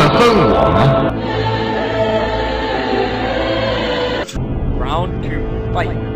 们恨我吗？ Round two, fight.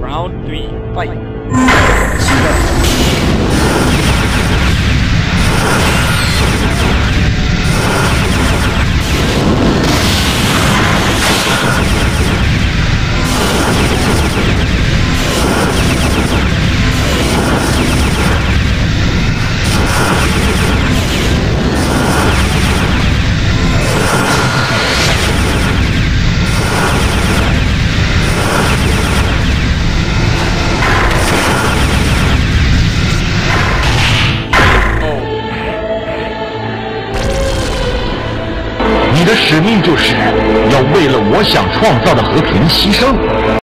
Round 3, fight. 你的使命就是要为了我想创造的和平牺牲。